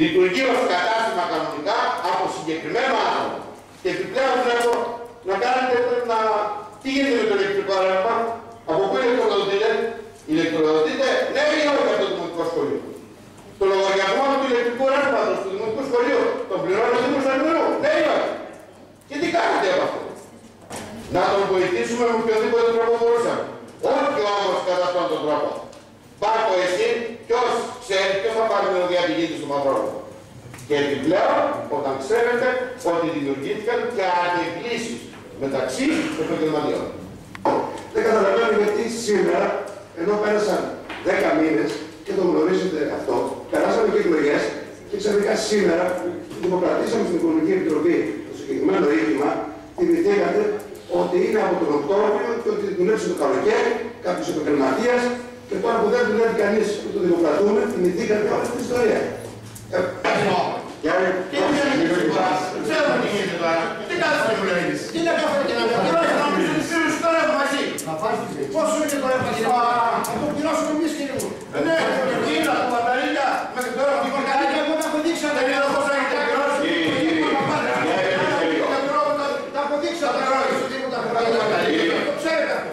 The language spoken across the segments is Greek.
Λειτουργεί ως κατάστημα κανονικά από συγκεκριμένο άνθρωπο. Και επιπλέον βλέπω να κάνετε να... Τι γίνεται με το ηλεκτρικό ρεύμα, από πού ηλεκτροδοτείτε, ηλεκτροδοτείτε, ναι ή όχι από το δημοτικό σχολείο. Το λογαριασμό του ηλεκτρικού ρεύματος του δημοτικού σχολείου τον πληρώνει ο Δήμος Αρμενού, ναι ή όχι; Και τι κάνετε από αυτό; Να τον βοηθήσουμε με οποιοδήποτε τρόπο μπορούσαμε. Όχι όμως κατά αυτόν τον τρόπο. Πάρ' εσύ, ποιος ξέρει, ποιος θα πάρει την διατηγήτη του Μαυρόλου. Και επιπλέον, όταν ξέρετε ότι δημιουργήθηκαν και αντικλήσεις μεταξύ επαγγελματιών. Δεν καταλαβαίνω γιατί σήμερα, ενώ πέρασαν 10 μήνες και το γνωρίζετε αυτό, περάσαμε και εκλογές και ξαφνικά σήμερα δημοκρατήσαμε στην Οικονομική Επιτροπή το συγκεκριμένο ήγημα, θυμηθήκατε ότι είναι από τον Οκτώβριο και ότι δουλέψει το καλοκαίρι κάποιος επαγγελματίας και τώρα που δεν δουλεύει κανείς που το δημοκρατούμε, θυμηθήκατε όλη την ιστορία. Πόσο είναι το ρεύμα κύριε Θα το πληρώσουμε εμείς κύριε μου. Ε, Ναι, κοίτα, μπαταρία, μέχρι τώρα που υπάρχει κανένα εγώ τα έχω δείξει αν δεν είναι πώς έχετε πληρώσει. Τα έχω δείξει αν δεν γνωρίζω τίποτα από τα μπαταρία. Το ξέρετε αυτό.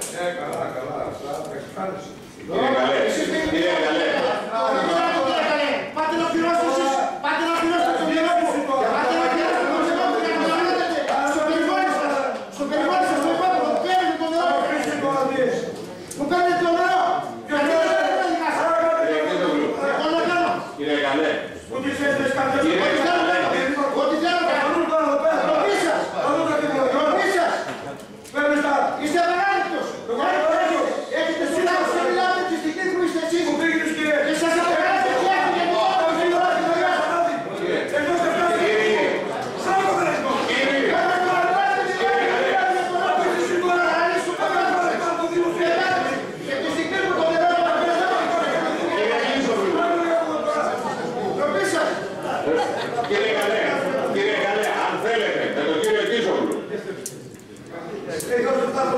Εσείς δεν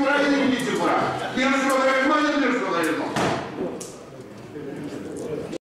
Ukraine.